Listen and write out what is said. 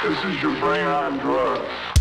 This is your brain on drugs.